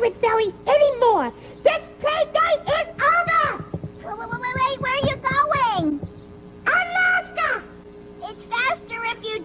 with Zoe anymore. This playdate is over. Wait, wait, wait, wait, where are you going? Alaska. It's faster if you